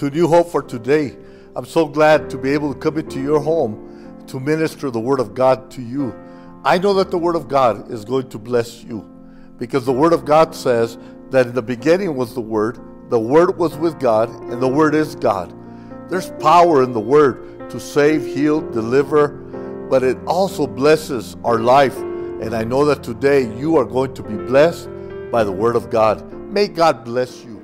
To New Hope for Today. I'm so glad to be able to come into your home to minister the Word of God to you. I know that the Word of God is going to bless you because the Word of God says that in the beginning was the Word, the Word was with God, and the Word is God. There's power in the Word to save, heal, deliver, but it also blesses our life. And I know that today you are going to be blessed by the Word of God. May God bless you.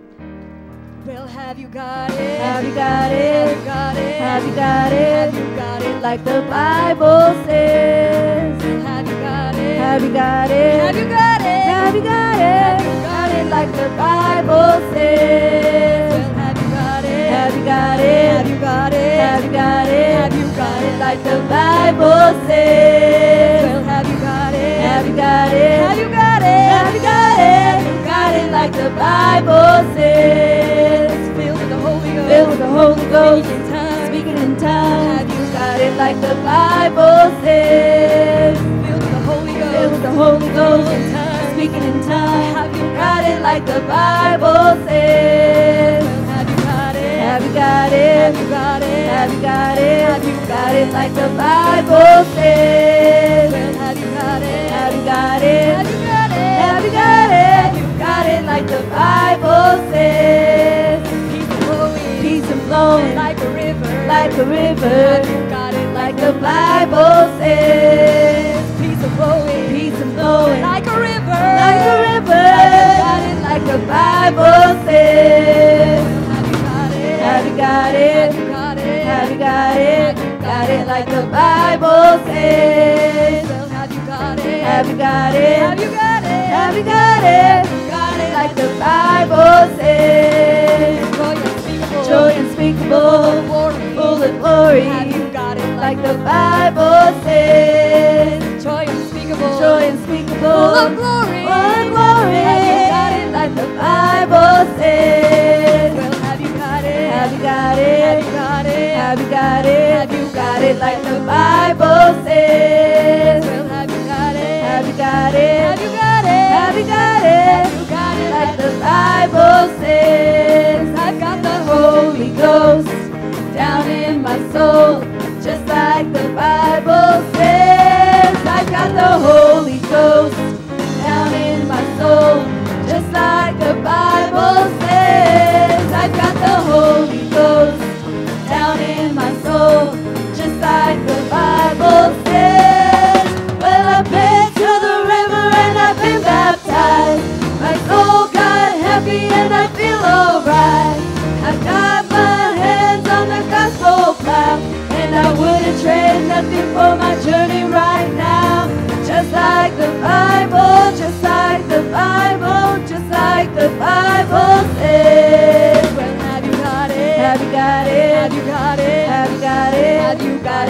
Well, have you got it? Have you got it? Have you got it? Have you got it? Have you got it? Like the Bible says. Have you got it? Have you got it? Have you got it? Have you got it? Got it like the Bible says. Well, have you got it? Have you got it? Have you got it? Have you got it? Have you got it? Like the Bible says. Well, have you got it? Have you got it? Have you got it? Have you got it? Got it like the Bible says. Like the Bible says. Filled with the Holy Ghost. Filled with the Holy Ghost. Speaking in tongues. Speaking in tongues. Have you Got it like the Bible says. Have you got it? Have you got it? Have you got it? Have you got it? Have you got it like the Bible says? Have you got it? Have you got it? Have you got it? Have you got it? Got it like the Bible says. Peace flowing. Peace and flowing like a river. like a river. The Bible says. Peace flowing. Peace and flowing like a river. like a river. Got it like the Bible says. Have you got it? Have you got it? Got it? Have you got it? Got it like the Bible says. Well, have you got it? Have you got it? Have you got it? Have you got it? Got it like the Bible says. Joy unspeakable. Joy unspeakable, Glory. full of glory, like the Bible says. Joy unspeakable. Joy unspeakable, Full of glory. full of glory. Have you got it? like the Bible says. Well, have you got it? Have you got Have it? you got it? Have you got it? Have you got it like the Bible says? Well, have you got it? Have you got it? Have you got it? Have you got it? You got it Like the Bible says, I've got the Holy Ghost down in my soul, like the Bible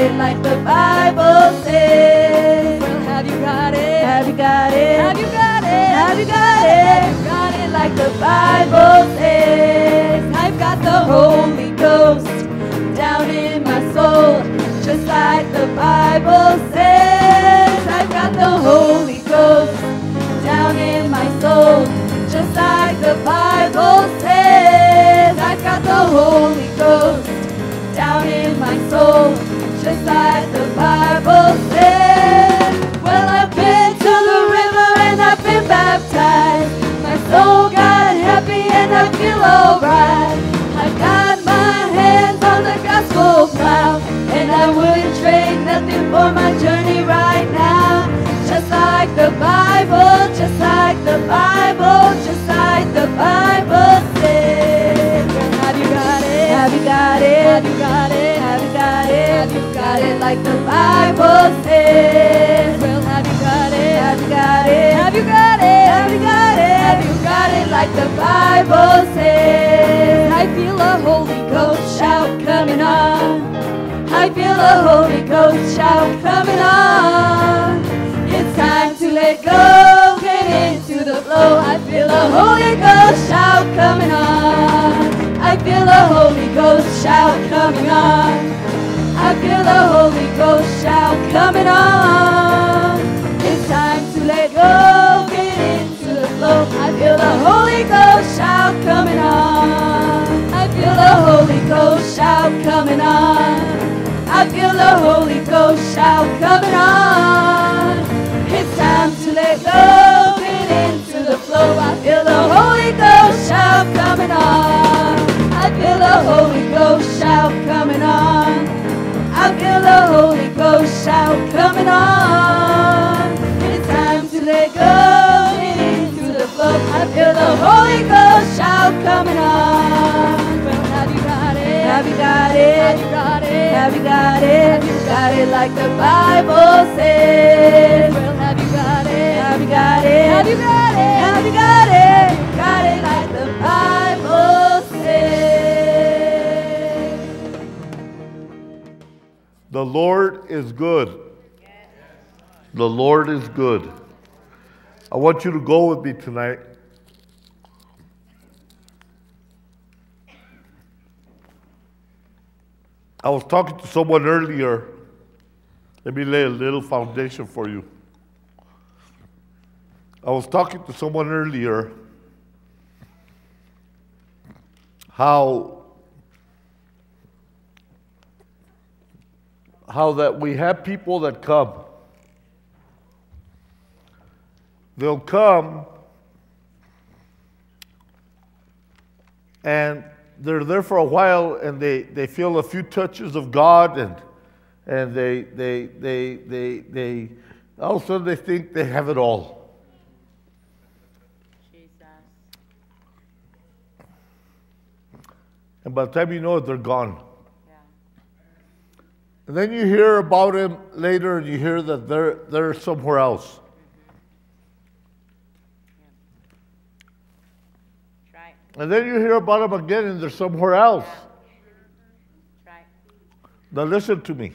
it like the Bible says? Well, have you got it? Have you got it? Have you got it? Have you got it? You Got it like the Bible says. I've got the Holy Ghost down in my soul, just like the Bible says. For my journey right now. Just like the Bible, just like the Bible, just like the Bible says. Have you got it? Have you got it? Have you got it? Have you got it? Have you got it like the Bible says? Well, have you got it? Have you got it? Have you got it? Have you got it? Have you got it like the Bible says? I feel a Holy Ghost Ghost shout coming on. I feel the Holy Ghost shout coming on. It's time to let go, get into the flow. I feel the Holy Ghost shout coming on. I feel the Holy Ghost shout coming on. I feel the Holy Ghost shout coming on. It's time to let go, get into the flow. I feel the Holy Ghost shout coming on. I feel the Holy Ghost shout coming on. I feel the Holy Ghost shout coming on. It's time to let go, get into the flow. I feel the Holy Ghost shout coming on. I feel the Holy Ghost shout coming on. I feel the Holy Ghost shout coming on. It's time to let go, get into the flow. I feel the Holy Ghost shout coming on. Have you got Have it? you got it? Have you got it? Got it like the Bible says. Well, have you got it? Have you got it? Have you got it? Have you got it? Got it like the Bible says. The Lord is good. The Lord is good. I want you to go with me tonight. I was talking to someone earlier. Let me lay a little foundation for you. I was talking to someone earlier how how that we have people that come. They'll come and they're there for a while and they, they feel a few touches of God and and they they they they they all of a sudden they think they have it all. And by the time you know it, they're gone. And then you hear about him later and you hear that they're, they're somewhere else. Right, And then you hear about them again and they're somewhere else. right. Now listen to me.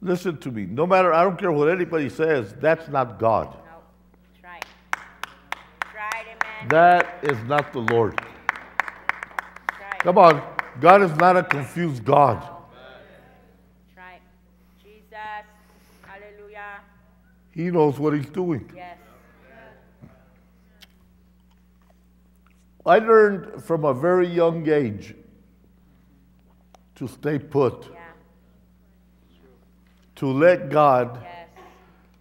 Listen to me. No matter, I don't care what anybody says, that's not God. No, that's right. That's right, amen. That is not the Lord. Right. Come on. God is not a confused God. That's right. Jesus. Hallelujah. He knows what he's doing. Yes. I learned from a very young age to stay put, Yeah. to let God Yes.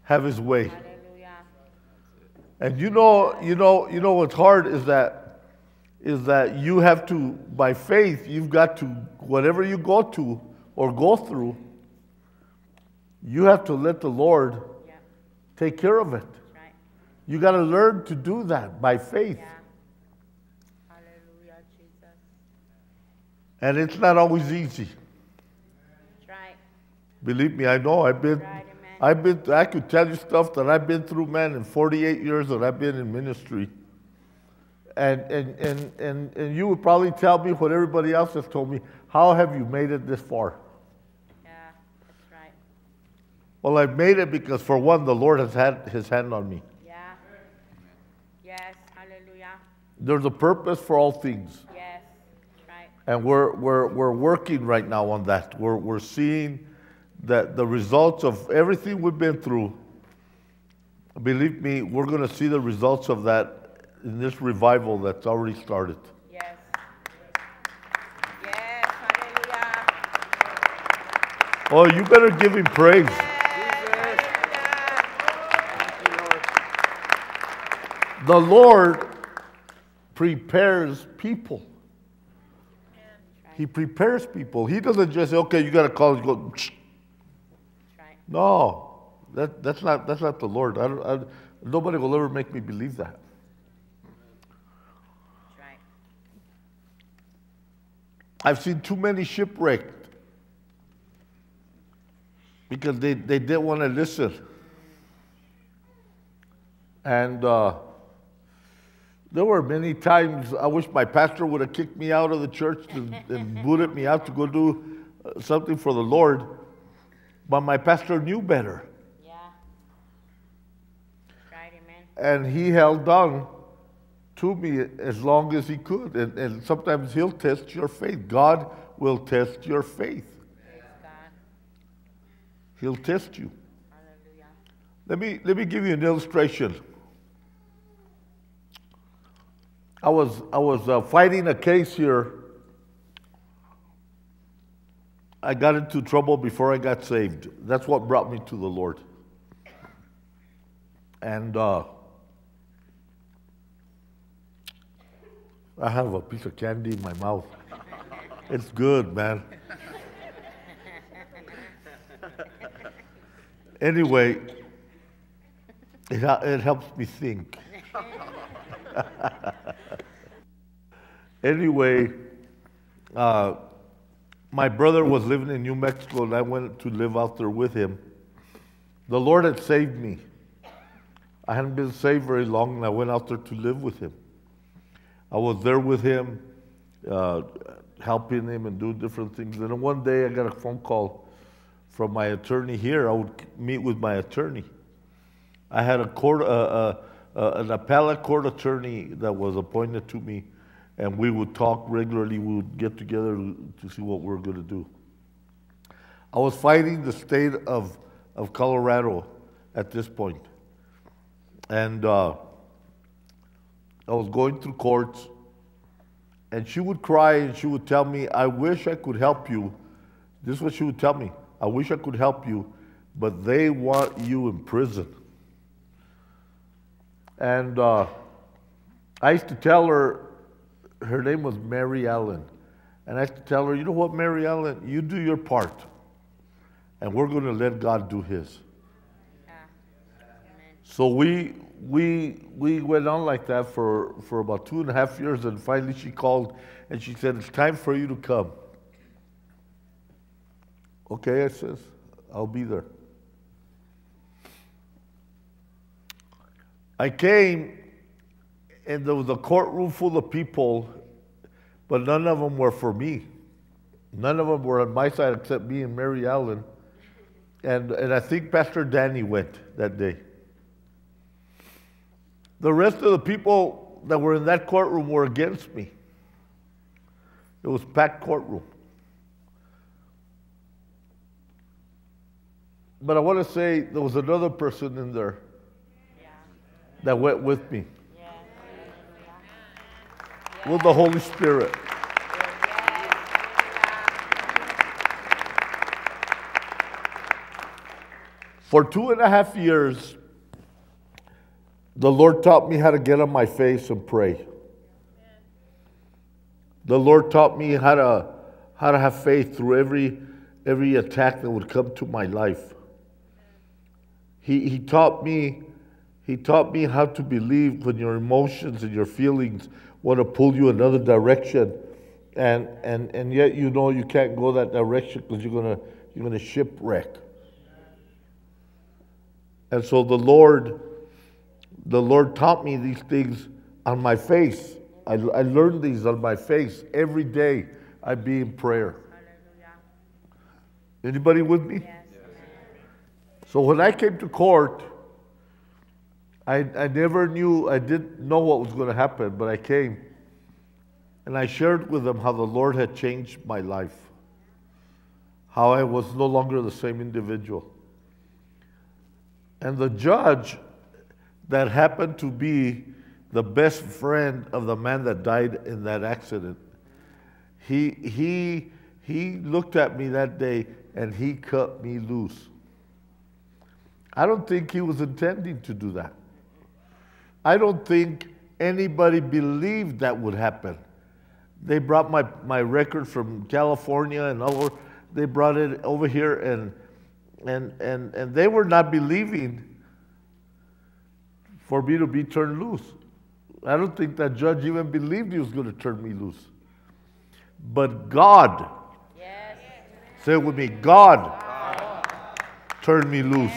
have his way. Hallelujah. And you know, you know, you know what's hard is that is that you have to, by faith, you've got to, whatever you go to or go through, you have to let the Lord Yeah. take care of it. Right. You got to learn to do that by faith. Yeah. Hallelujah, Jesus. And it's not always easy. That's right. Believe me, I know. I've been, Right. I've been, I could tell you stuff that I've been through, man, in 48 years that I've been in ministry. And, and, and, and, and you would probably tell me what everybody else has told me. How have you made it this far? Yeah. That's right. Well, I've made it because, for one, the Lord has had his hand on me. Yeah. Yes. Hallelujah. There's a purpose for all things. Yes. And we're, we're, we're working right now on that. We're, we're seeing that the results of everything we've been through. Believe me, we're going to see the results of that in this revival that's already started. Yes. Yes. Hallelujah. Oh, you better give him praise. The Lord prepares people. He prepares people. He doesn't just say, okay, you got to call and go, That's right. no, that, that's, not, that's not the Lord. I don't, I, nobody will ever make me believe that. Right. I've seen too many shipwrecked because they, they didn't want to listen. And uh, there were many times I wish my pastor would have kicked me out of the church and, and booted me out to go do uh, something for the Lord. But my pastor knew better. Yeah. Right, amen. And he held on to me as long as he could. And, and sometimes he'll test your faith. God will test your faith. He'll test you. Hallelujah. Let me, let me give you an illustration. I was, I was uh, fighting a case here. I got into trouble before I got saved. That's what brought me to the Lord. And uh, I have a piece of candy in my mouth. It's good, man. Anyway, it, it helps me think. anyway, uh, my brother was living in New Mexico, and I went to live out there with him. The Lord had saved me. I hadn't been saved very long, and I went out there to live with him. I was there with him, uh, helping him and doing different things. And then one day, I got a phone call from my attorney here. I would meet with my attorney. I had a court, uh, uh, uh, an appellate court attorney that was appointed to me, and we would talk regularly. We would get together to, see what we are going to do. I was fighting the state of, of Colorado at this point. And uh, I was going through courts, and she would cry and she would tell me, I wish I could help you. This is what she would tell me I wish I could help you, but they want you in prison. And uh, I used to tell her, her name was Mary Ellen. And I used to tell her, you know what, Mary Ellen, you do your part, and we're going to let God do his. Yeah. So we, we, we went on like that for, for about two and a half years, and finally she called and she said, It's time for you to come. Okay, I says, I'll be there. I came, and there was a courtroom full of people, but none of them were for me. None of them were on my side except me and Mary Ellen. And, and I think Pastor Danny went that day. The rest of the people that were in that courtroom were against me. It was packed courtroom. But I want to say there was another person in there Yeah. that went with me. With the Holy Spirit. For two and a half years, the Lord taught me how to get on my face and pray. The Lord taught me how to, how to have faith through every, every attack that would come to my life. He, he taught me he taught me how to believe when your emotions and your feelings want to pull you another direction and, and, and yet you know you can't go that direction because you're gonna you're gonna shipwreck. And so the Lord, the Lord taught me these things on my face. I, I learned these on my face every day. I'd be in prayer. Hallelujah. Anybody with me? Yes. So when I came to court, I, I never knew, I didn't know what was going to happen, but I came and I shared with them how the Lord had changed my life, how I was no longer the same individual. And the judge that happened to be the best friend of the man that died in that accident, he, he, he looked at me that day and he cut me loose. I don't think he was intending to do that. I don't think anybody believed that would happen. They brought my, my record from California and over. They brought it over here, and, and, and, and they were not believing for me to be turned loose. I don't think that judge even believed he was going to turn me loose. But God, Yes. say it with me, God turned me loose.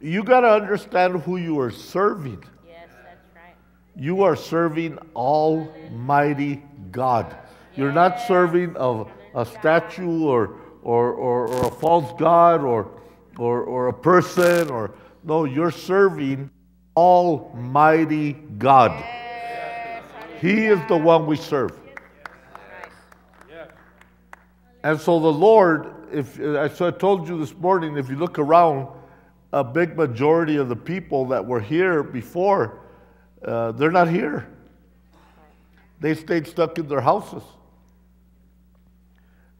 You got to understand who you are serving. Yes, that's right. You are serving Almighty God. You're not serving a, a statue or, or, or, or a false God or, or, or a person or no, you're serving Almighty God. Yes. He is the one we serve. And so the Lord, if as I told you this morning, if you look around, a big majority of the people that were here before, uh, they're not here. They stayed stuck in their houses.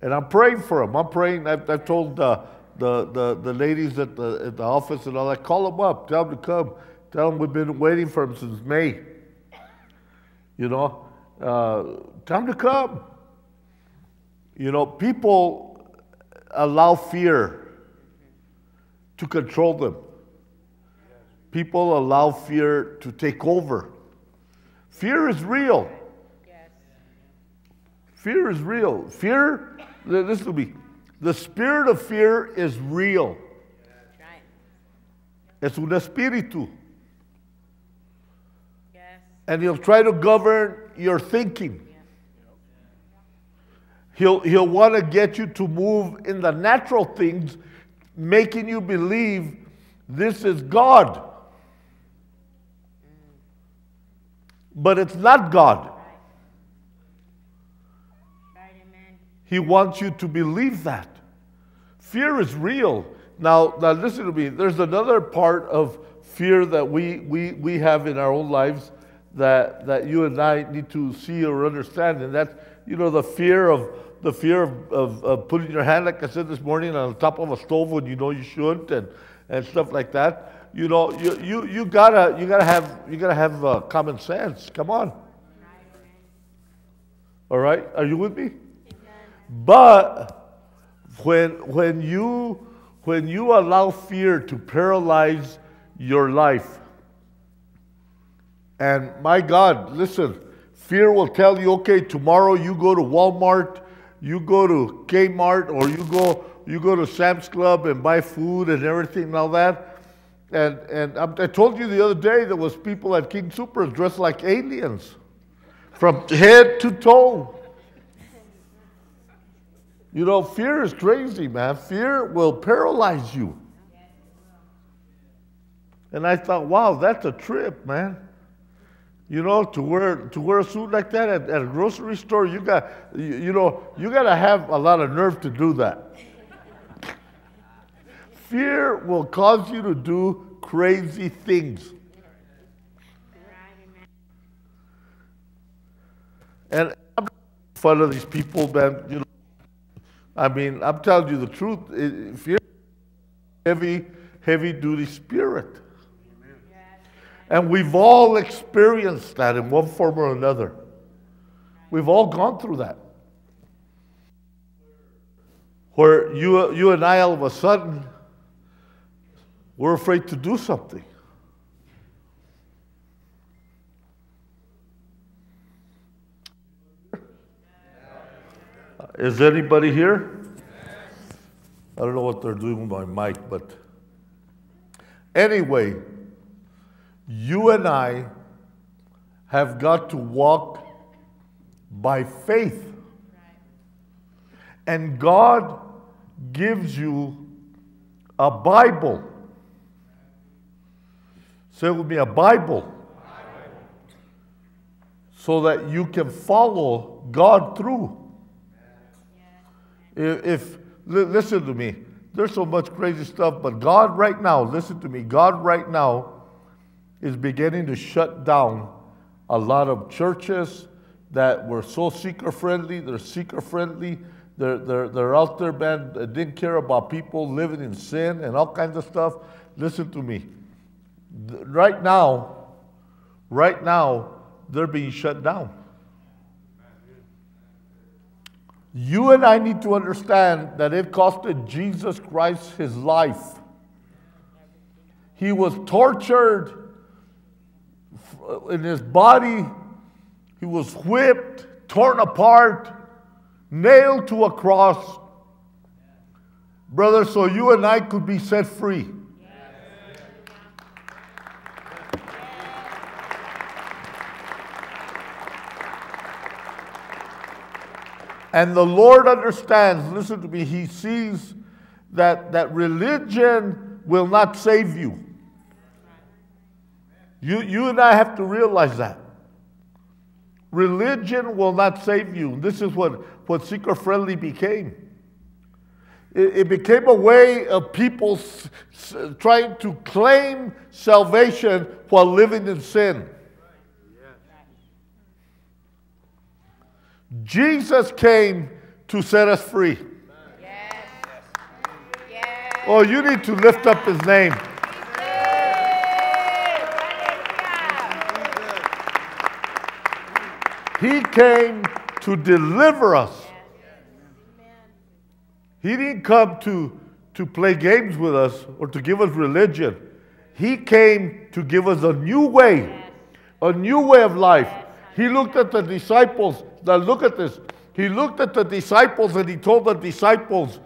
And I'm praying for them. I'm praying. I've, I've told uh, the, the, the ladies at the, at the office and all that, call them up, tell them to come. Tell them we've been waiting for them since May. You know, uh, tell them to come. You know, people allow fear to control them. People allow fear to take over. Fear is real. Fear is real. Fear, listen to me. The spirit of fear is real. Es un espíritu. And he'll try to govern your thinking. He'll, he'll want to get you to move in the natural things, making you believe this is God. But it's not God. He wants you to believe that. Fear is real. Now, now listen to me. There's another part of fear that we, we, we have in our own lives that, that you and I need to see or understand, and that's you know the fear of the fear of, of, of putting your hand, like I said this morning, on the top of a stove when you know you shouldn't, and, and stuff like that. You know, you, you, you gotta you gotta have you gotta have uh, common sense. Come on. All right, are you with me? But when, when, you, when you allow fear to paralyze your life, and my God, listen, fear will tell you, okay, tomorrow you go to Walmart, you go to Kmart, or you go, you go to Sam's Club and buy food and everything and all that. And, and I I told you the other day there was people at King Soopers dressed like aliens, from head to toe. You know, fear is crazy, man. Fear will paralyze you. And I thought, wow, that's a trip, man. You know, to wear to wear a suit like that at, at a grocery store, you got you, you know, you gotta have a lot of nerve to do that. Fear will cause you to do crazy things. And I'm fun of these people, man. You know, I mean, I'm telling you the truth. Fear, heavy, heavy duty spirit. And we've all experienced that in one form or another. We've all gone through that. Where you, you and I all of a sudden, we're afraid to do something. Is anybody here? I don't know what they're doing with my mic, but anyway, you and I have got to walk by faith. And God gives you a Bible. Say with me, a Bible. So that you can follow God through. If, if li- listen to me, there's so much crazy stuff, but God right now, listen to me, God right now is beginning to shut down a lot of churches that were so seeker friendly, they're seeker friendly, they're, they're, they're out there, man, they didn't care about people living in sin and all kinds of stuff. Listen to me. Right now, right now, they're being shut down. You and I need to understand that it costed Jesus Christ his life. He was tortured in his body, he was whipped, torn apart, nailed to a cross. Brother, so you and I could be set free. And the Lord understands, listen to me, He sees that, that religion will not save you. You, you and I have to realize that. Religion will not save you. This is what, what seeker friendly became. It, it became a way of people s- s- trying to claim salvation while living in sin. Jesus came to set us free. Yes. Yes. Oh, you need to lift up his name. He came to deliver us. He didn't come to, to play games with us or to give us religion. He came to give us a new way, a new way of life. He looked at the disciples. Now, look at this. He looked at the disciples and he told the disciples,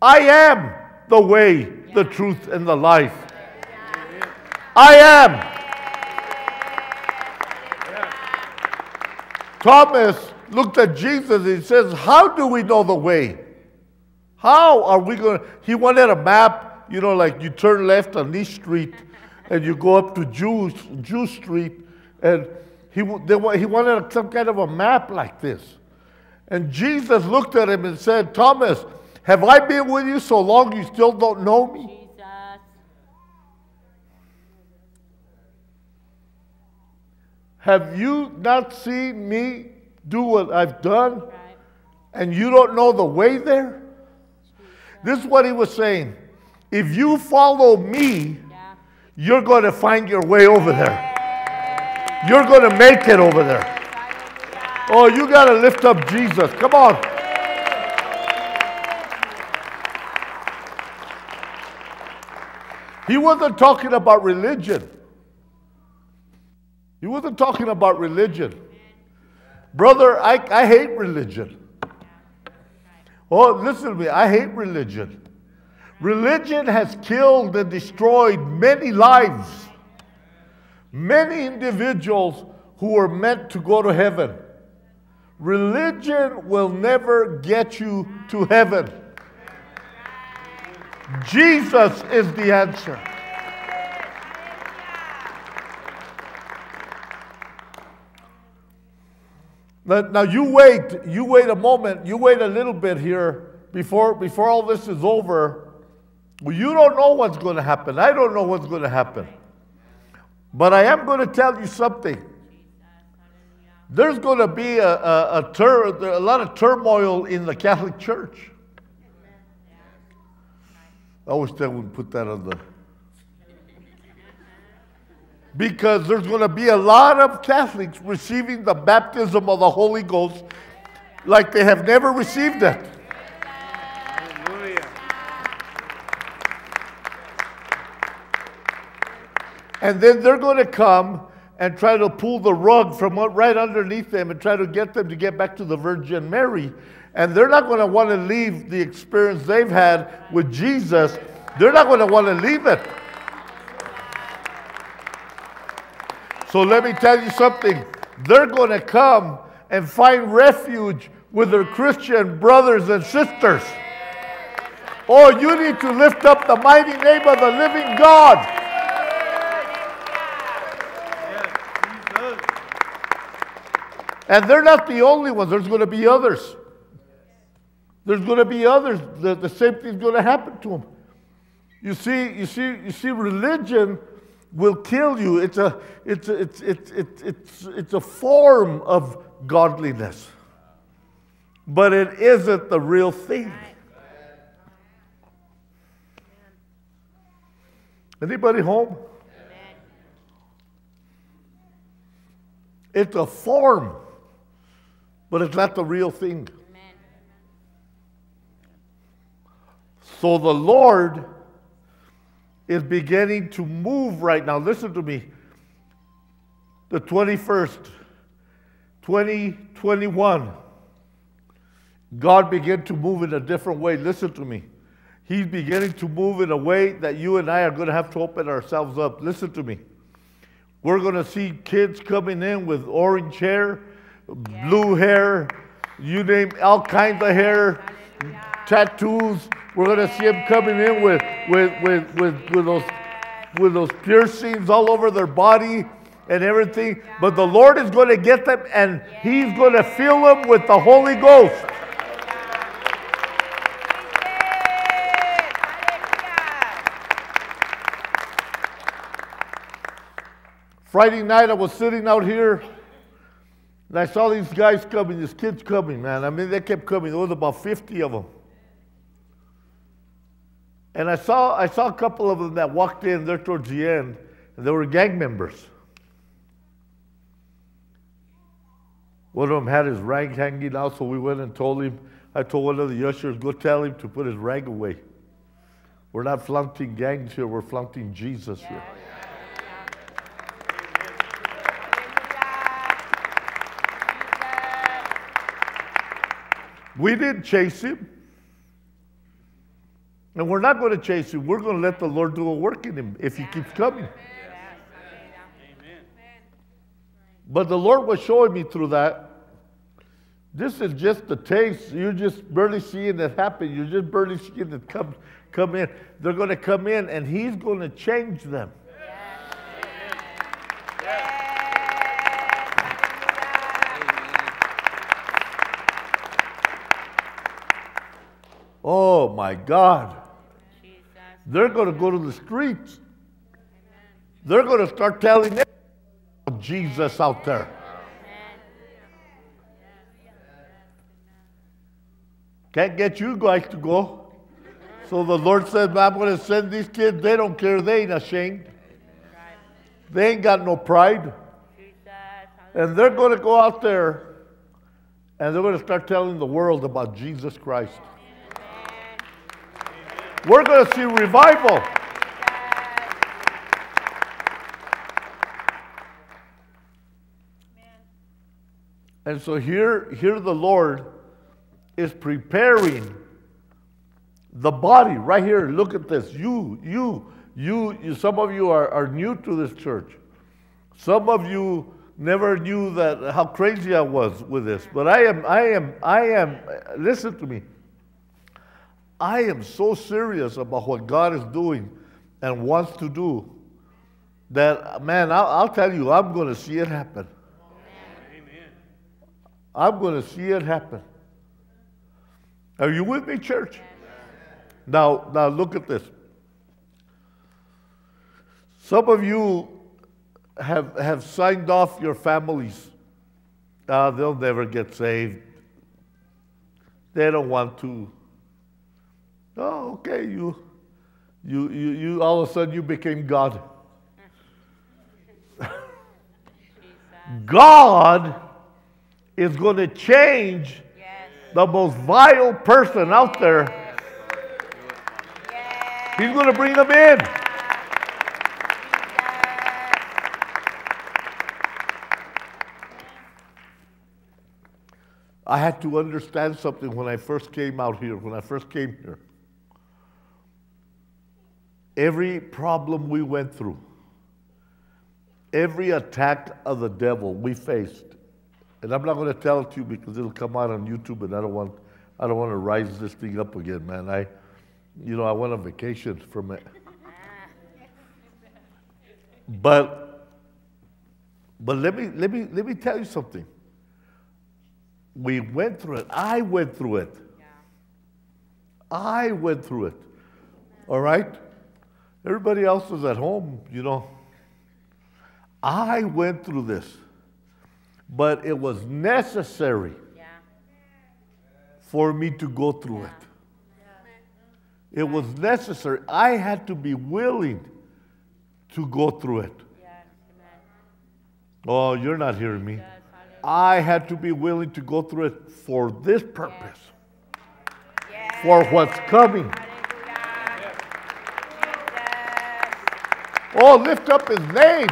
I am the way, the truth, and the life. I am. Thomas looked at Jesus and he says, How do we know the way? How are we going to? He wanted a map, you know, like you turn left on this street and you go up to Jew, Jew Street. And he, they, he wanted some kind of a map like this. And Jesus looked at him and said, Thomas, have I been with you so long you still don't know me? Have you not seen me do what I've done? Right. and you don't know the way there? This is what he was saying. If you follow me, Yeah. you're going to find your way over there. You're going to make it over there. Oh, you got to lift up Jesus. Come on. He wasn't talking about religion. He wasn't talking about religion. Brother, I, I hate religion. Oh, listen to me. I hate religion. Religion has killed and destroyed many lives, many individuals who were meant to go to heaven. Religion will never get you to heaven. Jesus is the answer. Now, now you wait, you wait a moment, you wait a little bit here before, before all this is over. Well, you don't know what's going to happen. I don't know what's going to happen. But I am going to tell you something. There's going to be a, a, a, tur- a lot of turmoil in the Catholic Church. I wish they would put that on the. Because there's going to be a lot of Catholics receiving the baptism of the Holy Ghost like they have never received it. And then they're going to come and try to pull the rug from right underneath them and try to get them to get back to the Virgin Mary. And they're not going to want to leave the experience they've had with Jesus. They're not going to want to leave it. So let me tell you something. They're going to come and find refuge with their Christian brothers and sisters. Oh, you need to lift up the mighty name of the living God. And they're not the only ones. There's going to be others. There's going to be others. The, the same thing's going to happen to them. You see, you see, you see, religion will kill you. It's a, it's a, it's, it's, it's, it's, it's a form of godliness. but it isn't the real thing. Anybody home? It's a form, but it's not the real thing. So the Lord is beginning to move right now. Listen to me. The 21st, 2021, God began to move in a different way. Listen to me. He's beginning to move in a way that you and I are going to have to open ourselves up. Listen to me. We're going to see kids coming in with orange hair, blue hair, you name all kinds of hair, tattoos. We're going to see them coming in with, with, with, with, with, those, with those piercings all over their body and everything. But the Lord is going to get them and He's going to fill them with the Holy Ghost. Friday night, I was sitting out here and I saw these guys coming, these kids coming, man. I mean, they kept coming. There was about 50 of them. And I saw, I saw a couple of them that walked in there towards the end, and they were gang members. One of them had his rag hanging out, so we went and told him, I told one of the ushers, go tell him to put his rag away. We're not flaunting gangs here, we're flaunting Jesus here. We didn't chase him. And we're not going to chase him. We're going to let the Lord do a work in him if he keeps coming. But the Lord was showing me through that. This is just the taste. You're just barely seeing it happen. You're just barely seeing it come, come in. They're going to come in and He's going to change them. Oh my God. They're going to go to the streets. They're going to start telling Jesus out there. Can't get you guys to go. So the Lord said, I'm going to send these kids. They don't care. They ain't ashamed. They ain't got no pride. And they're going to go out there and they're going to start telling the world about Jesus Christ. We're going to see revival. And so here, here the Lord is preparing the body right here. Look at this. You, you, you, you some of you are, are new to this church. Some of you never knew that how crazy I was with this. But I am, I am, I am, listen to me. I am so serious about what God is doing and wants to do that, man, I'll, I'll tell you, I'm going to see it happen. Amen. I'm going to see it happen. Are you with me, church? Now, now look at this. Some of you have, have signed off your families. Uh, they'll never get saved. They don't want to. Oh, okay, you, you, you, you all of a sudden you became God. God is going to change Yes. the most vile person out there. Yes. He's going to bring them in. I had to understand something when I first came out here, when I first came here. Every problem we went through, every attack of the devil we faced, and I'm not going to tell it to you because it'll come out on YouTube, and I don't want, I don't want to rise this thing up again, man. I, you know, I went on vacation from it. But, but let me, let me, let me tell you something. We went through it. I went through it. I went through it. All right? Everybody else was at home, you know. I went through this, but it was necessary. Yeah. for me to go through it. It was necessary. I had to be willing to go through it. Oh, you're not hearing me. I had to be willing to go through it for this purpose, for what's coming. Hallelujah. Jesus. Oh, lift up his name.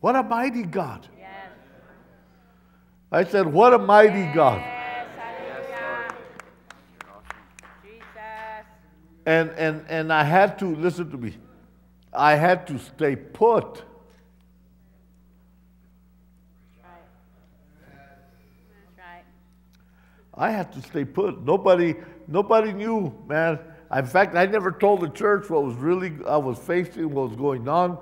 What a mighty God. I said, What a mighty God. And, and, and I had to, listen to me, I had to stay put. Right. That's right. I had to stay put. Nobody, nobody knew, man. In fact, I never told the church what was really I was facing, what was going on.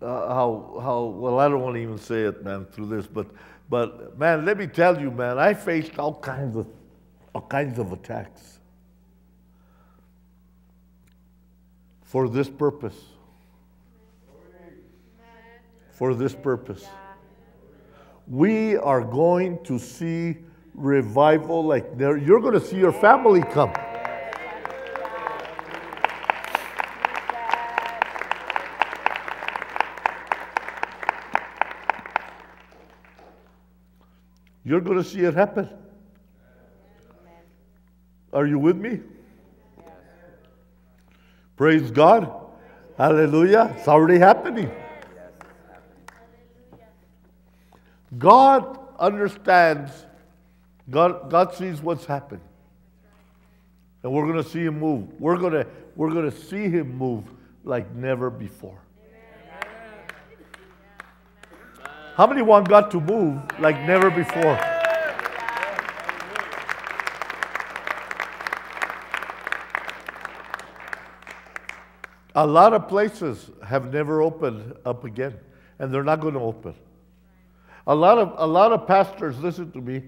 Uh, how, how, well, I don't want to even say it, man, through this, but, but, man, let me tell you, man, I faced all kinds of, all kinds of attacks for this purpose. For this purpose. We are going to see revival like there. You're going to see your family come. You're going to see it happen. Are you with me? Praise God. Hallelujah. It's already happening. God understands, God, God sees what's happened. And we're going to see him move. We're going to, we're going to see him move like never before. How many want God to move like never before? A lot of places have never opened up again, and they're not going to open. A lot of a lot of pastors, listen to me,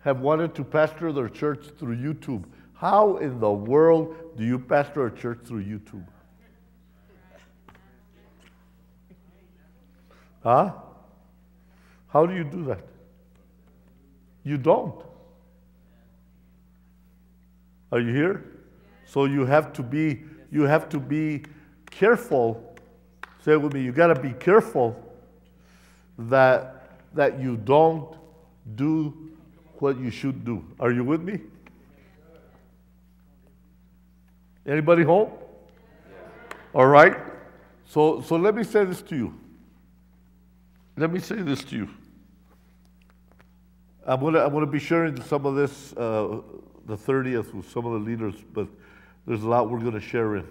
have wanted to pastor their church through YouTube. How in the world do you pastor a church through YouTube? Huh? How do you do that? You don't. Are you here? So you have to be you have to be careful. Say it with me, you got to be careful that that you don't do what you should do. Are you with me? Anybody home? All right. So so let me say this to you. Let me say this to you. I'm gonna I'm gonna be sharing some of this uh, the 30th with some of the leaders, but there's a lot we're gonna share in.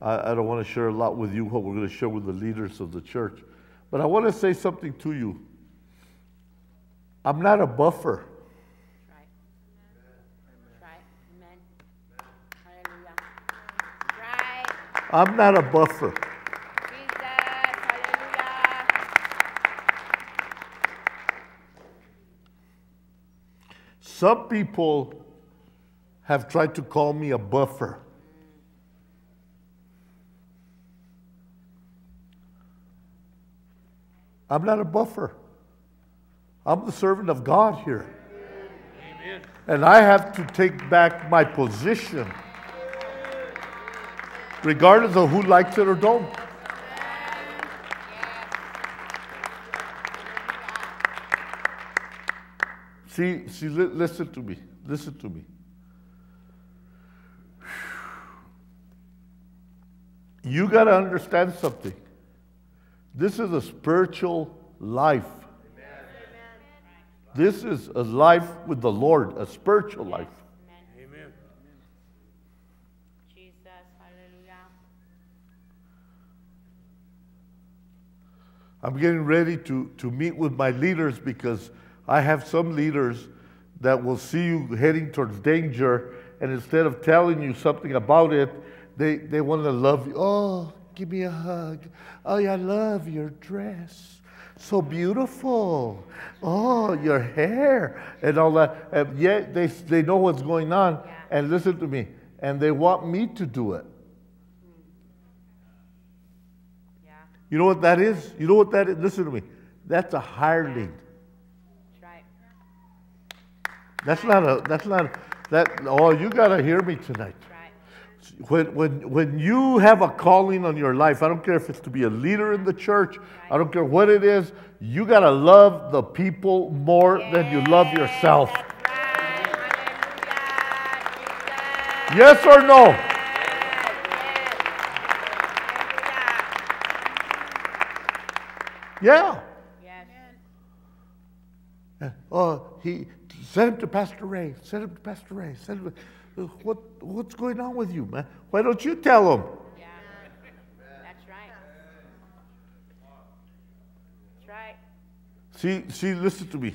I, I don't want to share a lot with you what we're gonna share with the leaders of the church, but I want to say something to you. I'm not a buffer. Right. Right. Amen. Hallelujah. Right. I'm not a buffer. Some people have tried to call me a buffer. I'm not a buffer. I'm the servant of God here. And I have to take back my position, regardless of who likes it or don't. See, see, li- listen to me. Listen to me. You got to understand something. This is a spiritual life. This is a life with the Lord, a spiritual life. Amen. Jesus. Hallelujah. I'm getting ready to, to meet with my leaders because I have some leaders that will see you heading towards danger, and instead of telling you something about it, they, they want to love you. Oh, give me a hug. Oh, I love your dress. So beautiful. Oh, your hair and all that. And yet they, they know what's going on. And listen to me. And they want me to do it. You know what that is? You know what that is? Listen to me. That's a hireling. That's right. That's not a, that's not, a, that, oh, you got to hear me tonight. Right. When, when, when you have a calling on your life, I don't care if it's to be a leader in the church, I don't care what it is, you got to love the people more than you love yourself. That's right. Hallelujah. Jesus. Yes or no? Yeah. Yes. Oh, uh, he sent him to Pastor Ray. Send him to Pastor Ray. Send him. to- uh, What, what's going on with you, man? Why don't you tell him? Yeah. That's right. That's right. See, see, listen to me.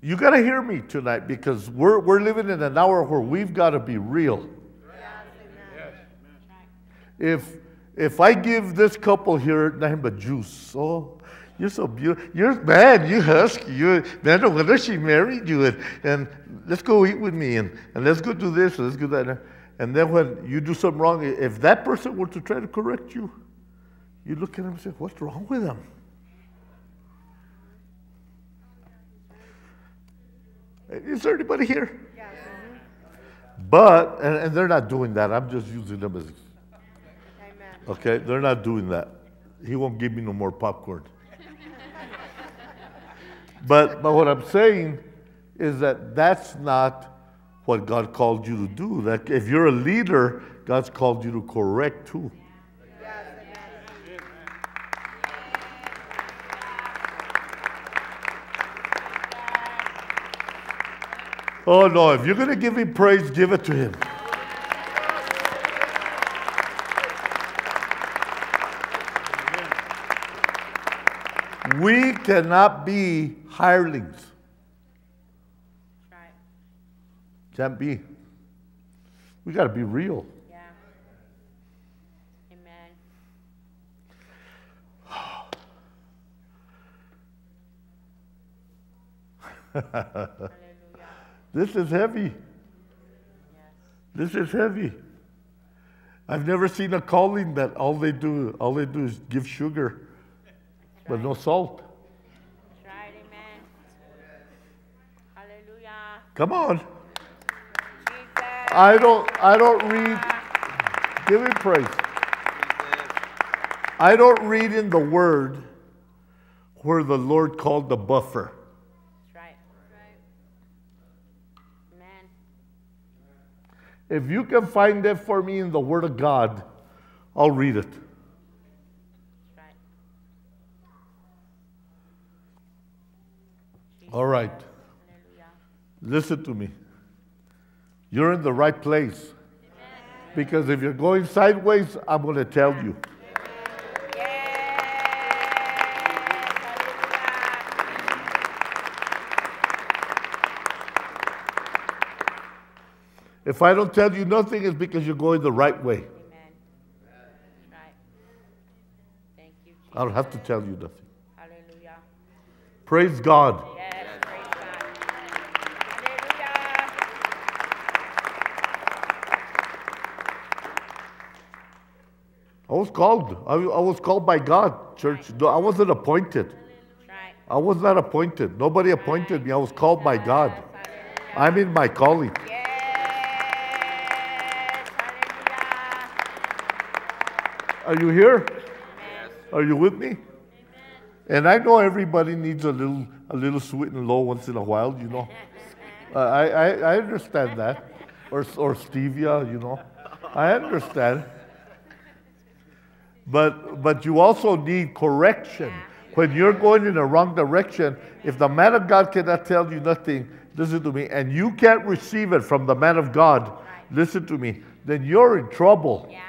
You got to hear me tonight because we're, we're living in an hour where we've got to be real. Yes. If, if I give this couple here nothing but juice, oh, you're so beautiful. You're, man, you husky. You, man, wonder she married you. And, and let's go eat with me and, and let's go do this and let's do that. And then when you do something wrong, if that person were to try to correct you, you look at him and say, what's wrong with him? Is there anybody here? But, and, and they're not doing that. I'm just using them as, okay? They're not doing that. He won't give me no more popcorn. but, but what I'm saying is that that's not what God called you to do. That if you're a leader, God's called you to correct too. Oh no, if you're going to give him praise, give it to him. Cannot be hirelings. Right. Can't be. We got to be real. Yeah. Amen. Hallelujah. This is heavy. This is heavy. I've never seen a calling that all they do, all they do is give sugar, but no salt. That's right. Amen. Hallelujah. Come on. I don't, I don't read. Give him praise. I don't read in the Word where the Lord called the buffer. That's right. Amen. If you can find it for me in the Word of God, I'll read it. Right. All right. Listen to me. You're in the right place. Because if you're going sideways, I'm going to tell you. If I don't tell you nothing, it's because you're going the right way. Amen. Right. Thank you, Jesus. I don't have to tell you nothing. Hallelujah. Praise God. Yes, praise God. Hallelujah. I was called. I, I was called by God, church. No, I wasn't appointed. I was not appointed. Nobody appointed me. I was called by God. I'm in my calling. Are you here? Are you with me? And I know everybody needs a little, a little sweet and low once in a while, you know. Uh, I, I, I understand that. Or, or stevia, you know. I understand. But, but you also need correction. When you're going in the wrong direction, if the man of God cannot tell you nothing, listen to me, and you can't receive it from the man of God, listen to me, then you're in trouble. Yeah.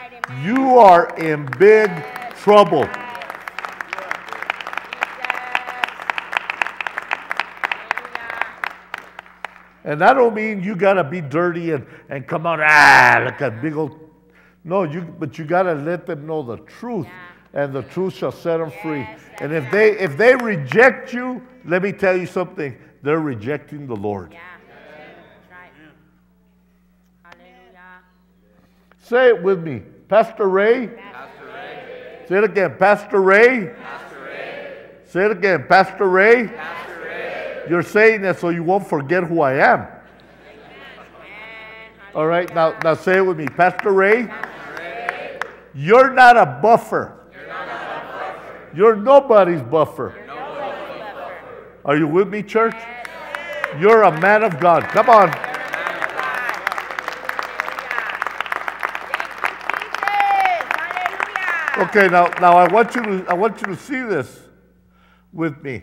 Right. You are in big trouble. And I don't mean you gotta be dirty and, and come out ah like a big old no you but you gotta let them know the truth and the truth shall set them free. Yes, And if they if they reject you, let me tell you something, they're rejecting the Lord. Yeah. Right. Hallelujah. Say it with me. Pastor Ray, Pastor Say it again, Pastor Ray. Pastor Ray. Say it again, Pastor Ray. You're saying that so you won't forget who I am. All right, now, now say it with me. Pastor Ray, you're not a buffer. You're nobody's buffer. Are you with me, church? You're a man of God. Come on. Okay, now, now I want you to I want you to see this with me.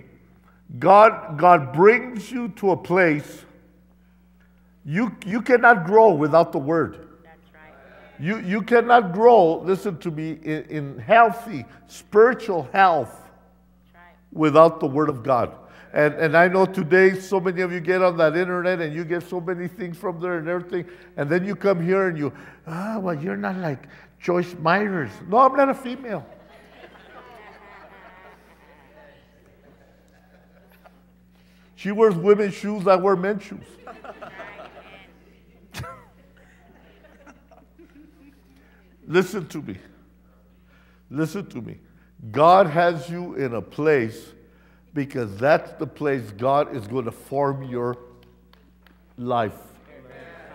God God brings you to a place you you cannot grow without the word. You you cannot grow, listen to me, in, in healthy spiritual health without the word of God. And, and I know today so many of you get on that internet and you get so many things from there and everything. And then you come here and you, ah, well, you're not like Joyce Myers. No, I'm not a female. She wears women's shoes, I wear men's shoes. Listen to me. Listen to me. God has you in a place because that's the place God is going to form your life.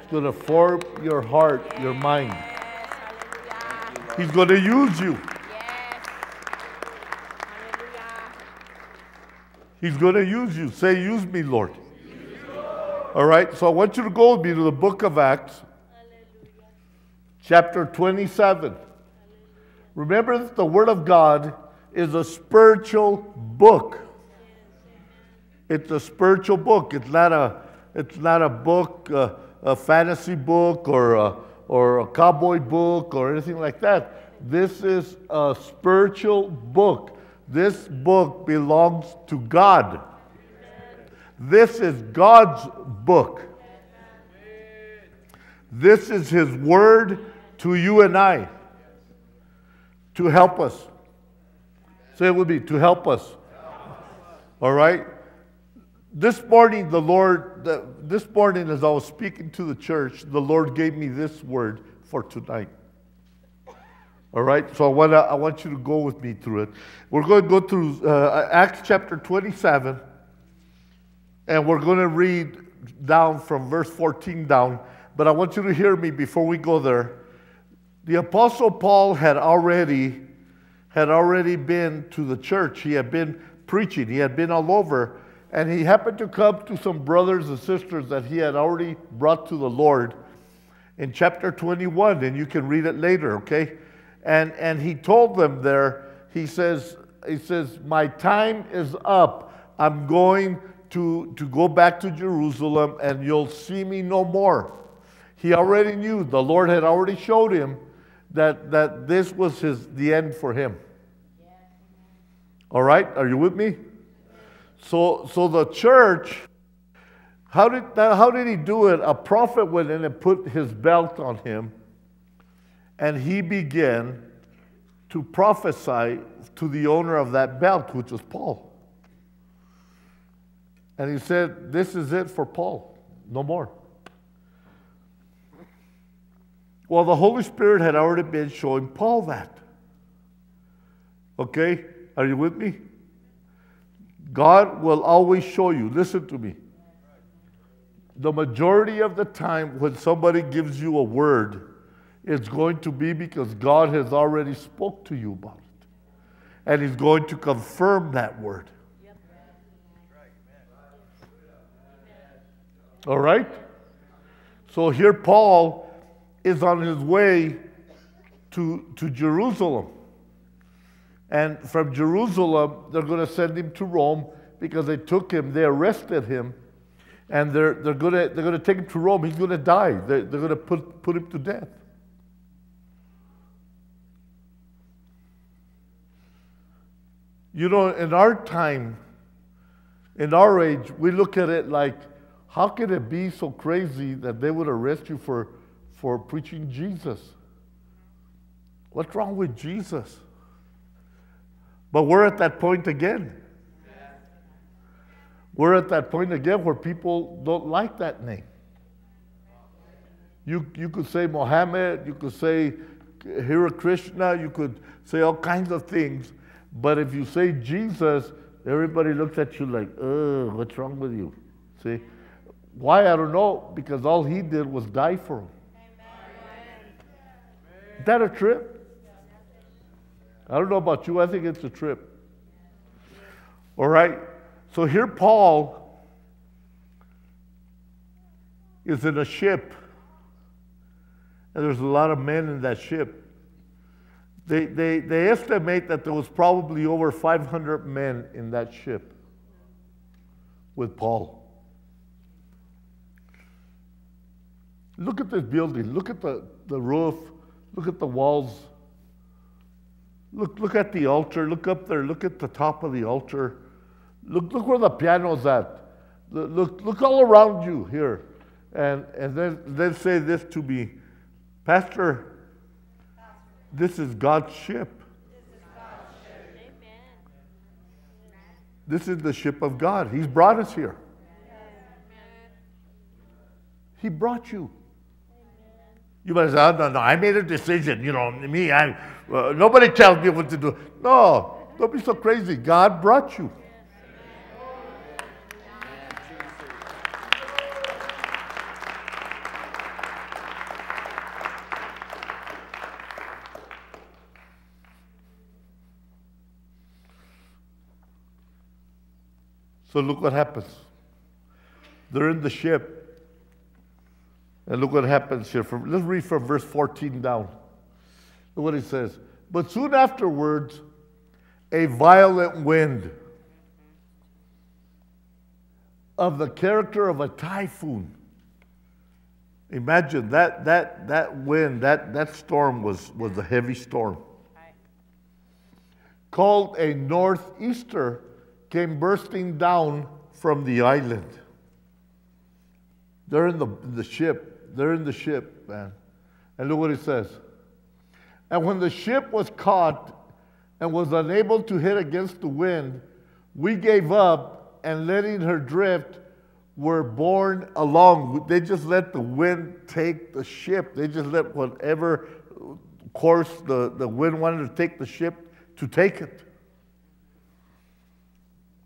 It's going to form your heart, your mind. He's going to use you. He's going to use you. Say, use me, Lord. All right, so I want you to go with me to the book of Acts, chapter 27. Remember that the Word of God is a spiritual book. It's a spiritual book. It's not a, it's not a book, uh, a fantasy book or a, or a cowboy book or anything like that. This is a spiritual book. This book belongs to God. This is God's book. This is His word to you and I to help us. Say it with me to help us. All right? This morning, the Lord, this morning, as I was speaking to the church, the Lord gave me this word for tonight. All right, so I want, I want you to go with me through it. We're going to go through uh, Acts chapter 27, and we're going to read down from verse 14 down. But I want you to hear me before we go there. The Apostle Paul had already had already been to the church. He had been preaching. He had been all over. And he happened to come to some brothers and sisters that he had already brought to the Lord in chapter 21, and you can read it later, okay? And, and he told them there, he says, he says, My time is up. I'm going to, to go back to Jerusalem, and you'll see me no more. He already knew, the Lord had already showed him that, that this was his, the end for him. All right, are you with me? So, so the church, how did, that, how did he do it? A prophet went in and put his belt on him, and he began to prophesy to the owner of that belt, which was Paul. And he said, This is it for Paul, no more. Well, the Holy Spirit had already been showing Paul that. Okay? Are you with me? God will always show you. Listen to me. The majority of the time, when somebody gives you a word, it's going to be because God has already spoke to you about it. And He's going to confirm that word. All right? So here Paul is on his way to, to Jerusalem. And from Jerusalem, they're going to send him to Rome because they took him, they arrested him, and they're, they're going to they're going to take him to Rome. He's going to die. They're, they're going to put, put him to death. You know, in our time, in our age, we look at it like, how can it be so crazy that they would arrest you for, for preaching Jesus? What's wrong with Jesus? But we're at that point again. We're at that point again where people don't like that name. You, you could say Mohammed, you could say Hare Krishna, you could say all kinds of things. But if you say Jesus, everybody looks at you like, ugh, what's wrong with you? See? Why? I don't know. Because all he did was die for them. Is that a trip? I don't know about you. I think it's a trip. All right. So here Paul is in a ship. And there's a lot of men in that ship. They, they, they estimate that there was probably over 500 men in that ship with Paul. Look at this building. Look at the, the roof. Look at the walls. Look, look at the altar. Look up there. Look at the top of the altar. Look, look where the piano's at. Look, look, all around you here. And, and then, then say this to me Pastor, this is God's ship. This is the ship of God. He's brought us here. He brought you. You might say, oh, no, no, I made a decision. You know, me, I, uh, nobody tells me what to do. No, don't be so crazy. God brought you. So look what happens. They're in the ship. And look what happens here. From, let's read from verse 14 down. Look what he says. But soon afterwards, a violent wind of the character of a typhoon. Imagine that, that, that wind, that, that storm was, was a heavy storm. Called a northeaster came bursting down from the island. They're in the, the ship. They're in the ship, man. And look what it says. And when the ship was caught and was unable to hit against the wind, we gave up and letting her drift were borne along. They just let the wind take the ship. They just let whatever course the, the wind wanted to take the ship to take it.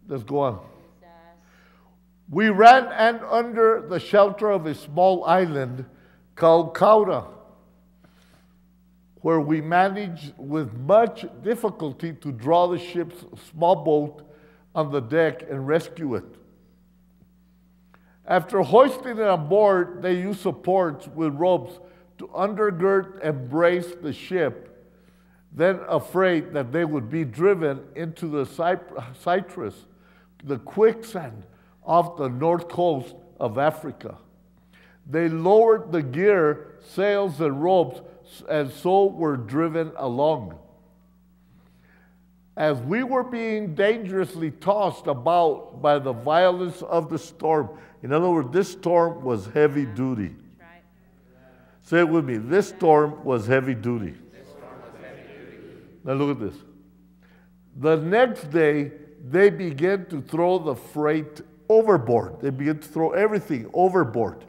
Let's go on. We ran and under the shelter of a small island called Cauda, where we managed with much difficulty to draw the ship's small boat on the deck and rescue it. After hoisting it on board, they used supports with ropes to undergird and brace the ship, then afraid that they would be driven into the Syrtis, the quicksand off the north coast of Africa. They lowered the gear, sails, and ropes, and so were driven along. As we were being dangerously tossed about by the violence of the storm, in other words, this storm was heavy duty. Say it with me. This storm was heavy duty. Now look at this. The next day, they began to throw the freight overboard. They begin to throw everything overboard.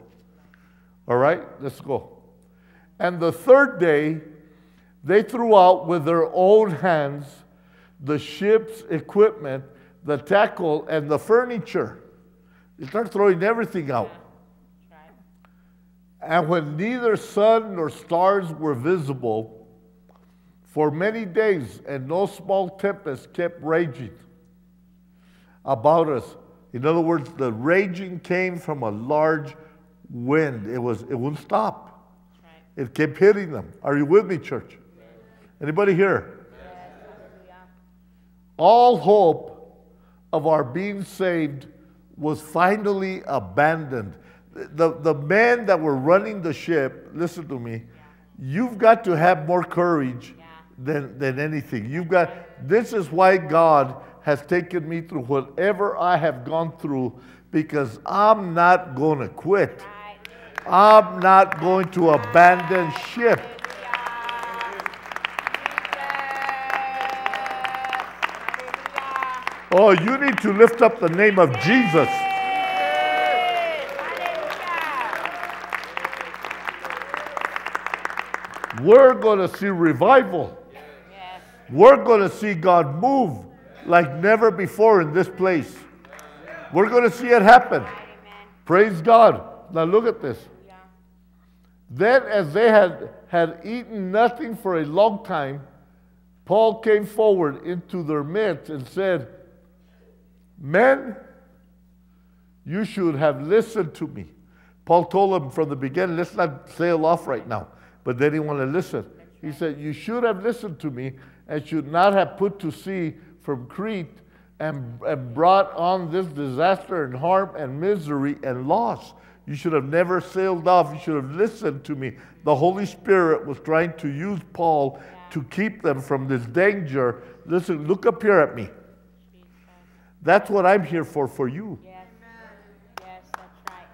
All right, let's go. And the third day, they threw out with their own hands the ship's equipment, the tackle, and the furniture. They start throwing everything out. And when neither sun nor stars were visible for many days, and no small tempest kept raging about us, in other words, the raging came from a large wind. It was it wouldn't stop. It kept hitting them. Are you with me, church? Anybody here? All hope of our being saved was finally abandoned. The, the men that were running the ship, listen to me, you've got to have more courage than, than anything. You've got, this is why God has taken me through whatever I have gone through because I'm not going to quit. I'm not going to abandon ship. Oh, you need to lift up the name of Jesus. We're going to see revival. Yes. We're going to see God move like never before in this place. We're going to see it happen. Praise God. Now look at this. Then, as they had, had eaten nothing for a long time, Paul came forward into their midst and said, Men, you should have listened to me. Paul told them from the beginning, let's not sail off right now. But they didn't want to listen. He said, You should have listened to me and should not have put to sea from Crete and, and brought on this disaster and harm and misery and loss. You should have never sailed off. You should have listened to me. The Holy Spirit was trying to use Paul to keep them from this danger. Listen, look up here at me. That's what I'm here for, for you. Yes. Yes, that's right.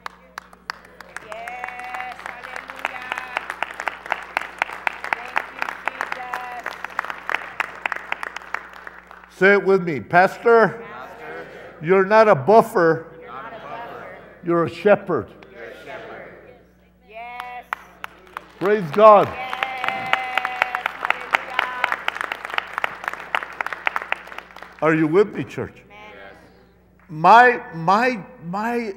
Yes, hallelujah. Thank you, Jesus. Say it with me. Pastor, you're not a buffer, You're not a buffer. you're a shepherd. You're a shepherd. Yes. Praise God. Yes. Are you with me, church? Amen. My, my, my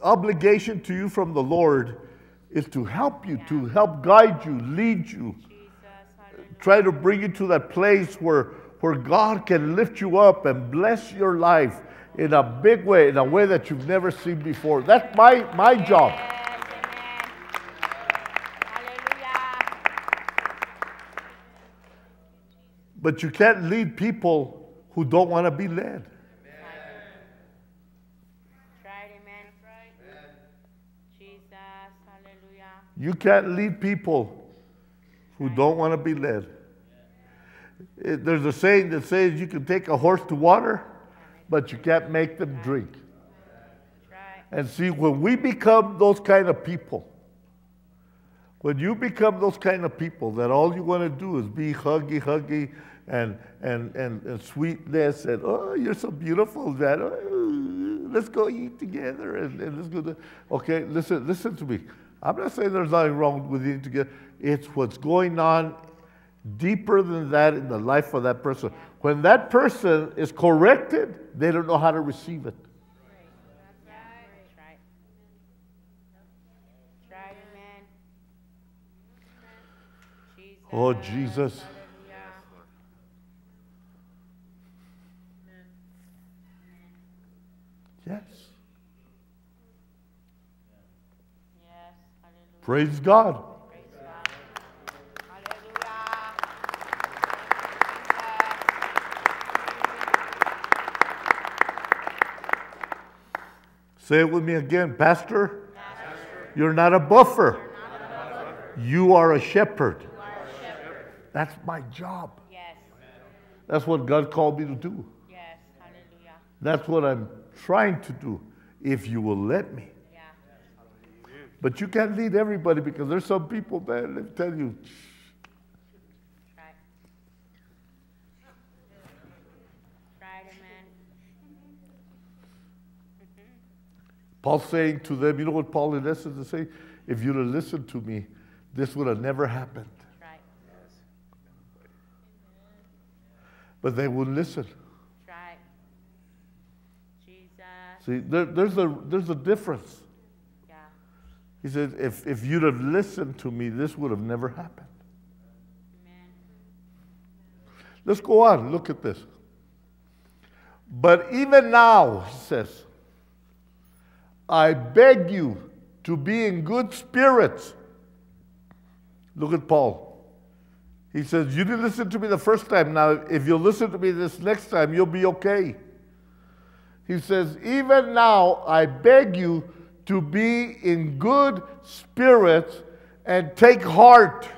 obligation to you from the Lord is to help you, to help guide you, lead you, Jesus. Try to bring you to that place where, where God can lift you up and bless your life in a big way, in a way that you've never seen before. That's my, my job. Yes, amen. Hallelujah. But you can't lead people who don't want to be led. Right, amen. Right. Jesus. Hallelujah. You can't lead people who don't want to be led. It- There's a saying that says you can take a horse to water, but you can't make them drink. And see, when we become those kind of people, when you become those kind of people that all you want to do is be huggy, huggy, and, and, and, and sweetness, and oh, you're so beautiful, Dad. Oh, let's go eat together, and, and let's go. To, okay, listen, listen to me. I'm not saying there's nothing wrong with eating together. It's what's going on deeper than that in the life of that person. When that person is corrected, they don't know how to receive it. Yeah, that's right. That's right, amen. Jesus. Oh, Jesus. Yes. Yes. Praise God. Praise God. Say it with me again, Pastor. You're not a buffer. You are a shepherd. That's my job. Yes, That's what God called me to do. yes, hallelujah. That's what I'm trying to do, if you will let me. Yeah, But you can't lead everybody because there's some people, man, they tell you, right. Right, amen. Paul's saying to them, you know what Paul in essence is saying? If you'd have listened to me, this would have never happened. Right, But they wouldn't listen. right. Jesus. See, there, there's, a, there's a difference. Yeah, He said, if, if you'd have listened to me, this would have never happened. amen. Let's go on. Look at this. But even now, he says, I beg you to be in good spirits. Look at Paul. He says, You didn't listen to me the first time. Now, if you'll listen to me this next time, you'll be okay. He says, Even now, I beg you to be in good spirits and take heart.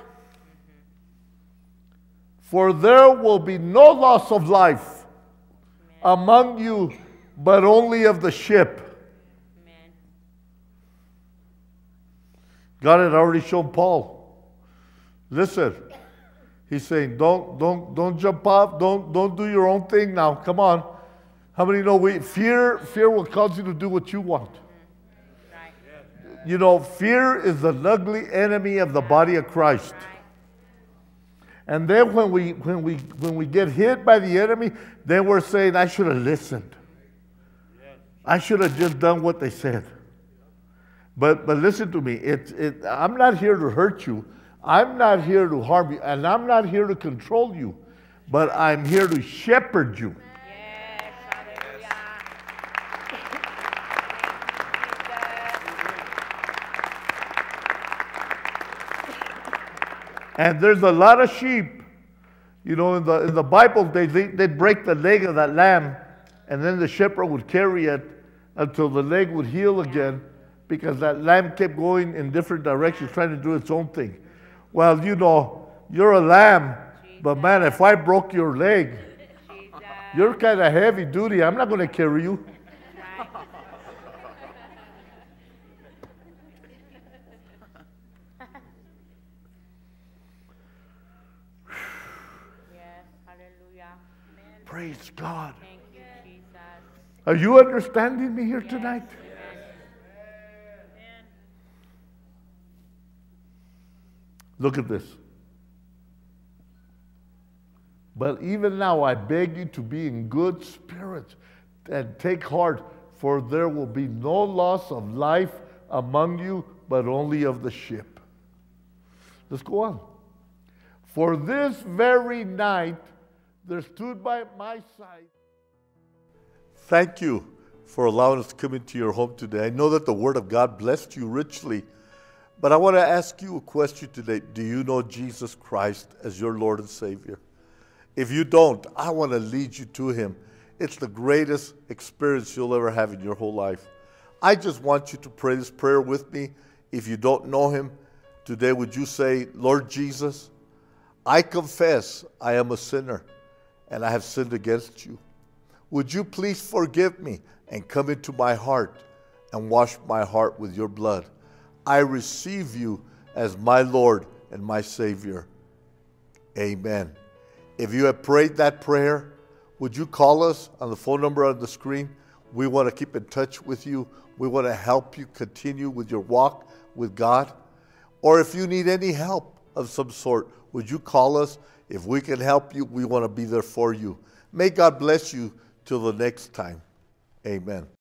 For there will be no loss of life among you, but only of the ship. Amen. God had already shown Paul. Listen, he's saying, don't, don't, don't jump off. Don't, don't do your own thing now. Come on. How many know we fear? Fear will cause you to do what you want. You know, fear is the ugly enemy of the body of Christ. And then when we when we when we get hit by the enemy, then we're saying, I should have listened. I should have just done what they said. But but listen to me. It, it, I'm not here to hurt you. I'm not here to harm you, and I'm not here to control you. But I'm here to shepherd you. Yes. And there's a lot of sheep. You know, in the, in the Bible, they, they, they'd break the leg of that lamb, and then the shepherd would carry it until the leg would heal again because that lamb kept going in different directions, trying to do its own thing. Well, you know, you're a lamb, but man, if I broke your leg, you're kind of heavy duty. I'm not going to carry you. Yes. Praise God. Thank you, Jesus. Are you understanding me here tonight? Look at this. But even now, I beg you to be in good spirits and take heart, for there will be no loss of life among you, but only of the ship. Let's go on. For this very night, there stood by my side. Thank you for allowing us to come into your home today. I know that the Word of God blessed you richly, but I want to ask you a question today. Do you know Jesus Christ as your Lord and Savior? If you don't, I want to lead you to Him. It's the greatest experience you'll ever have in your whole life. I just want you to pray this prayer with me. If you don't know Him today, would you say, Lord Jesus, I confess I am a sinner and I have sinned against you. Would you please forgive me and come into my heart and wash my heart with your blood? I receive you as my Lord and my Savior. Amen. If you have prayed that prayer, would you call us on the phone number on the screen? We want to keep in touch with you. We want to help you continue with your walk with God. Or if you need any help of some sort, would you call us? If we can help you, we want to be there for you. May God bless you till the next time. Amen.